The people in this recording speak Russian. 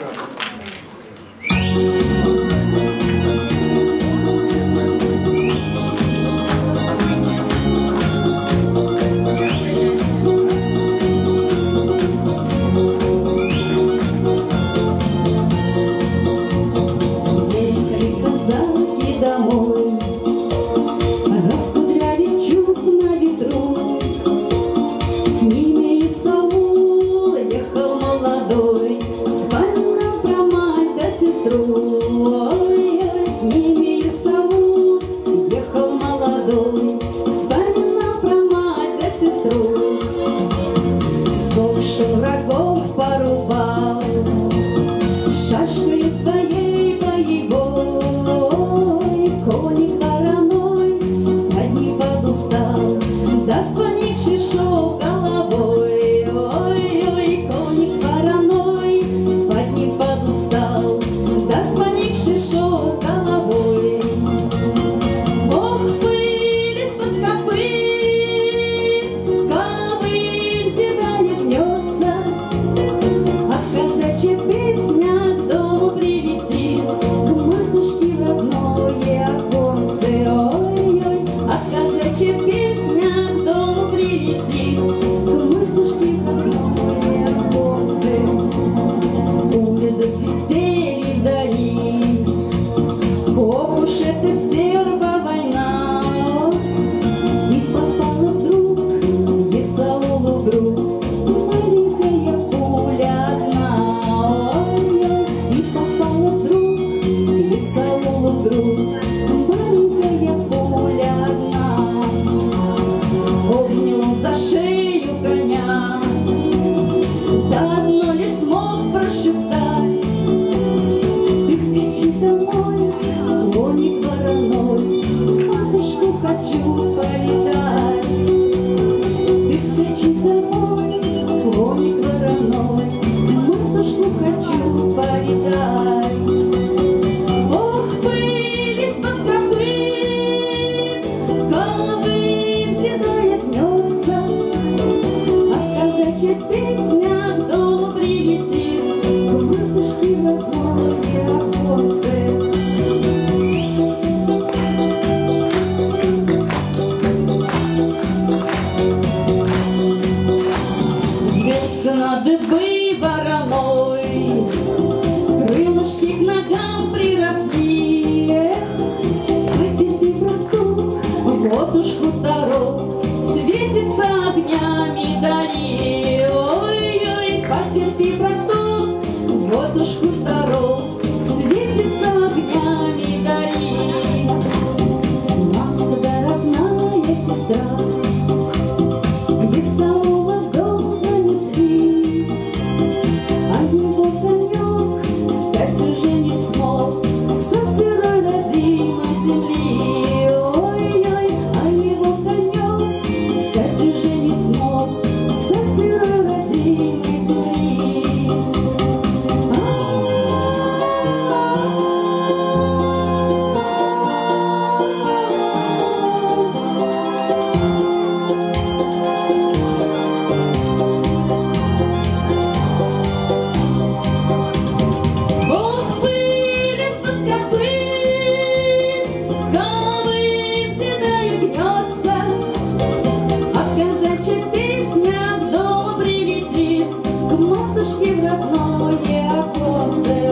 Ехали te descer. Матушке в родное оконце.